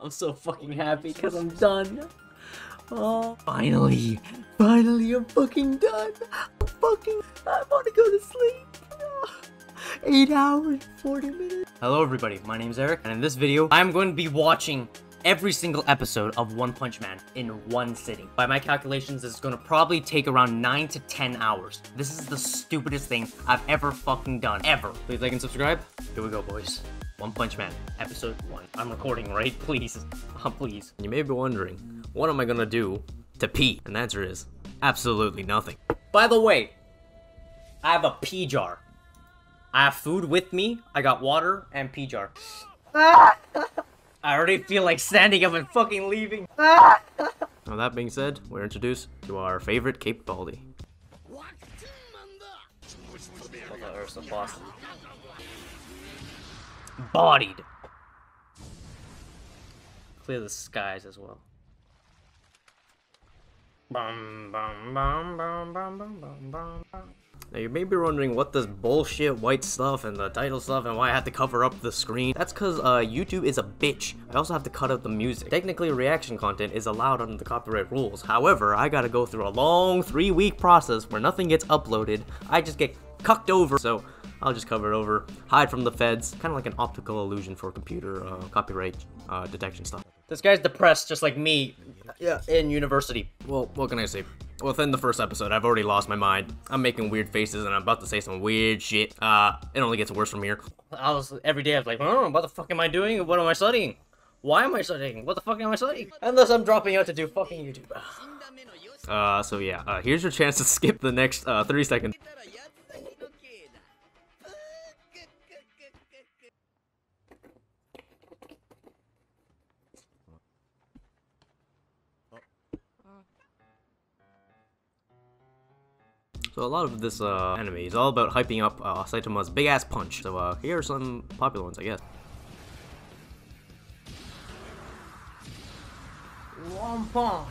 I'm so fucking happy because I'm done. Oh, finally, finally, I'm fucking done. I'm fucking, I want to go to sleep. Eight hours, 40 minutes. Hello, everybody. My name is Eric, and in this video, I'm going to be watching every single episode of One Punch Man in one sitting. By my calculations, this is going to probably take around 9 to 10 hours. This is the stupidest thing I've ever fucking done. Ever. Please like and subscribe. Here we go, boys. One Punch Man, episode 1. I'm recording, right? Please. Uh, please. You may be wondering, what am I gonna do to pee? And the answer is, absolutely nothing. By the way, I have a pee jar. I have food with me. I got water and pee jar. I already feel like standing up and fucking leaving. Now that being said, we're introduced to our favorite Caped Baldy. Bodied. Clear the skies as well. Bum, bum, bum, Now you may be wondering what this bullshit white stuff and the title stuff and why I had to cover up the screen. That's cause uh, YouTube is a bitch. I also have to cut out the music. Technically reaction content is allowed under the copyright rules. However, I gotta go through a long three week process where nothing gets uploaded. I just get cucked over. So I'll just cover it over, hide from the feds, kind of like an optical illusion for computer uh, copyright uh, detection stuff. This guy's depressed just like me yeah, in university. Well, what can I say? Within the first episode, I've already lost my mind. I'm making weird faces and I'm about to say some weird shit. Uh, it only gets worse from here. I was, every day I was like, oh, what the fuck am I doing? What am I studying? Why am I studying? What the fuck am I studying? Unless I'm dropping out to do fucking YouTube. Uh, so yeah, uh, here's your chance to skip the next, uh, 30 seconds. So a lot of this uh, anime is all about hyping up uh, Saitama's big ass punch. So uh, here are some popular ones, I guess. One punch.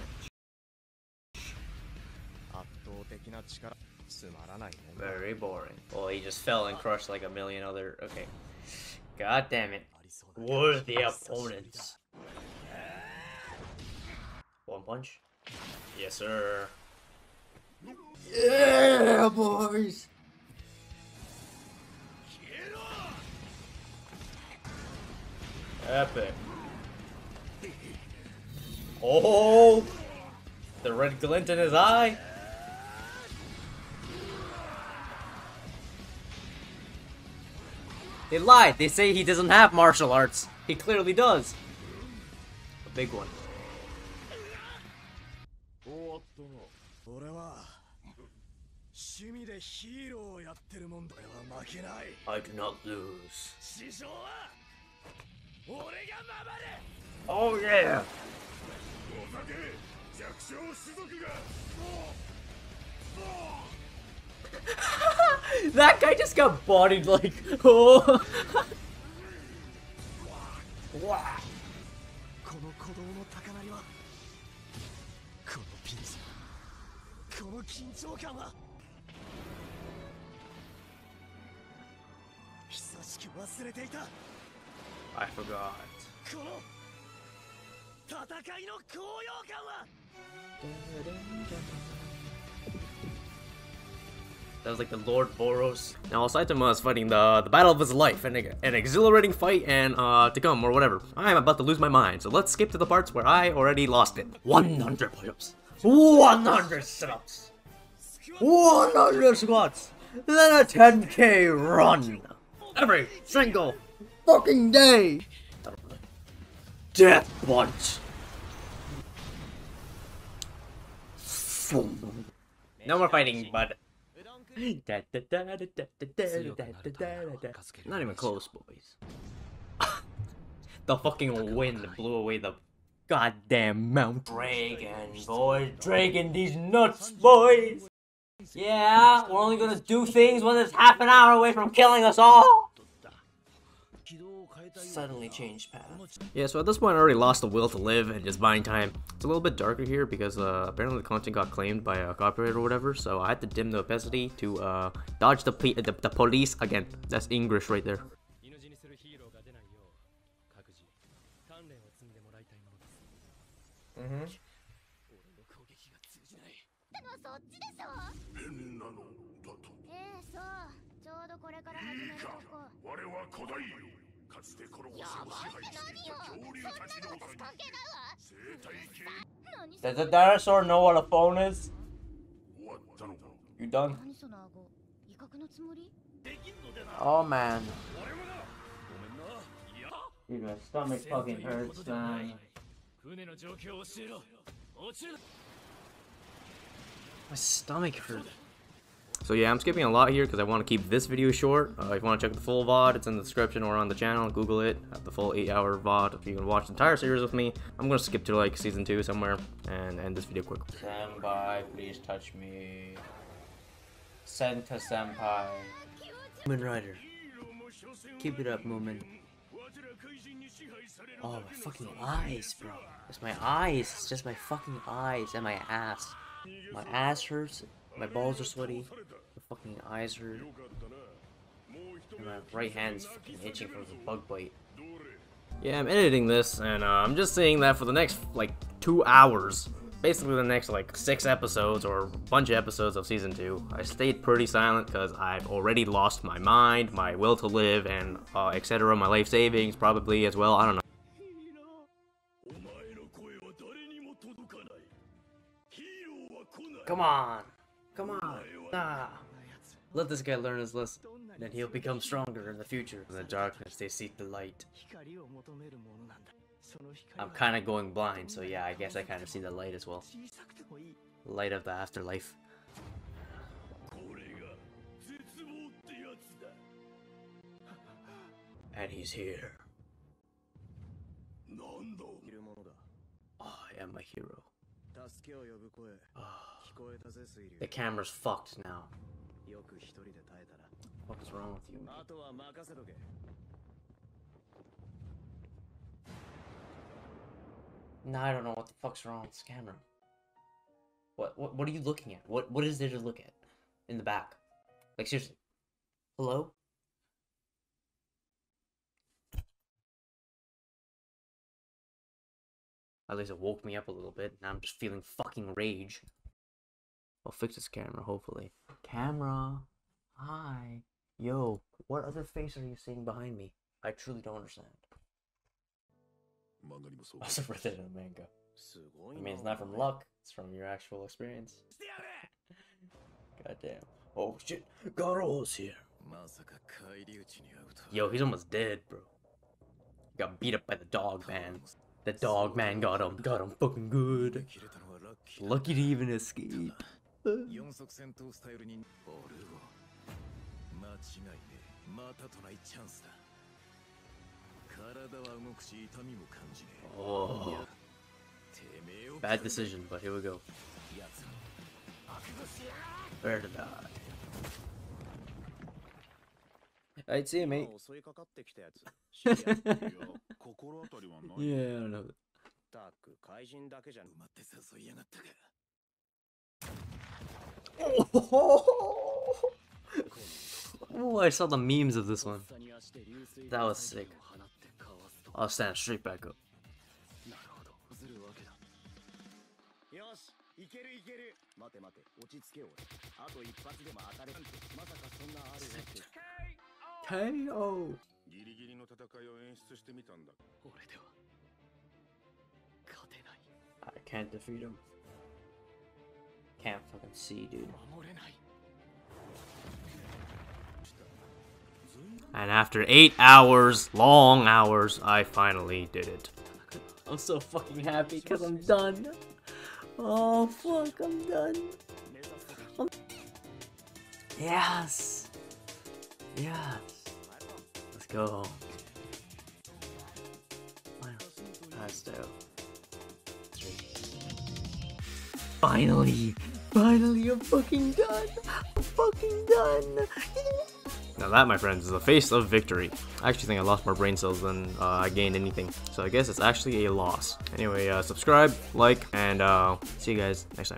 Very boring. Well, he just fell and crushed like a million other. Okay. God damn it. Worthy opponents. One punch. Yes, sir. Yeah, boys. Epic. Oh, the red glint in his eye. They lied. They say he doesn't have martial arts. He clearly does. A big one. 俺は趣味でヒーローをやってるもんだよ負けない I do not lose 師匠は俺が守る Oh yeah おかげ弱小種族がもうもう that guy just got bodied like oh wow の緊張感は久しく忘れていた I forgot この戦いの高揚感は That was like the Lord Boros. Now Saitama is fighting the the battle of his life, an, an exhilarating fight and uh to come or whatever. I'm about to lose my mind, so let's skip to the parts where I already lost it. 100 push-ups, 100 sit-ups, 100 squats, then a 10k run every single fucking day. Death punch. No more fighting, bud. Not even close, boys. the fucking wind blew away the goddamn Mount Dragon, boys. Dragon these nuts, boys. Yeah, we're only gonna do things when it's half an hour away from killing us all suddenly changed path. Yeah, so at this point I already lost the will to live and just buying time. It's a little bit darker here because uh, apparently the content got claimed by a copyright or whatever, so I had to dim the opacity to uh, dodge the, the, the police again. That's English right there. Mm-hmm. そっちでしょ変なのだとええそうちょうどこれから始めるとこ我は古代王かつてこの星を支配していた恐竜たちの他に関係生態系ないわ何 Does the dinosaur know what a phone is? 終わったのか You done? 何その顎威嚇のつもり Oh man. Dude, my stomach fucking hurts, man. My stomach hurt. So yeah, I'm skipping a lot here because I want to keep this video short. Uh, if you want to check the full VOD, it's in the description or on the channel. Google it, the full 8-hour VOD. If you can watch the entire series with me, I'm going to skip to like season 2 somewhere and end this video quick. Senpai, please touch me. Senta Senpai. Mumen Rider. Keep it up, Mumen. Oh, my fucking eyes, bro. It's my eyes. It's just my fucking eyes and my ass. My ass hurts. My balls are sweaty. My fucking eyes hurt. And my right hand's fucking itching from the bug bite. Yeah, I'm editing this, and uh, I'm just saying that for the next, like, two hours basically the next like six episodes or a bunch of episodes of season two, I stayed pretty silent because I've already lost my mind, my will to live, and uh, etc. My life savings probably as well. I don't know. Come on, come on, Ah, Let this guy learn his lesson, then he'll become stronger in the future. In the darkness, they seek the light. I'm kind of going blind, so yeah, I guess I kind of see the light as well. Light of the afterlife. And he's here. I am a hero. Oh, the camera's fucked now. What is wrong with you? Now I don't know what the fuck's wrong with this camera. What what what are you looking at? What what is there to look at in the back? Like seriously. Hello? At least it woke me up a little bit. Now I'm just feeling fucking rage. I'll fix this camera, hopefully. Camera. Hi. Yo, what other face are you seeing behind me? I truly don't understand. Also for the manga. I mean, it's not from luck. It's from your actual experience. Goddamn. Oh shit, Garou's here. Yo, he's almost dead, bro. He got beat up by the dog man. The dog man got him, got him fucking good. Lucky to even escape. Oh, てめえを bad decision, but here we go. やつ Where to die? I'd see you, mate. 襲いかかってきたやつ知り合いいや心当たりはない Yeah, I don't know. たく怪人だけじゃ埋まって誘いやがったか Oh, I saw the memes of this one. That was sick. I'll stand straight back up. なるほどずるわけだよしいけるいける待て待て落ち着けよ俺あと一発でも当たれなんてまさかそんなあるわけ KO. ギリギリの戦いを演出してみたんだ俺では勝てない I can't defeat him. Can't fucking see, dude. 守れない And after eight hours, long hours, I finally did it. I'm so fucking happy because I'm done. Oh fuck, I'm done. I'm- Yes. Yes. Let's go. Three. Finally, finally, I'm fucking done. I'm fucking done. Now that, my friends, is the face of victory. I actually think I lost more brain cells than uh, I gained anything. So I guess it's actually a loss. Anyway, uh, subscribe, like, and uh, see you guys next time.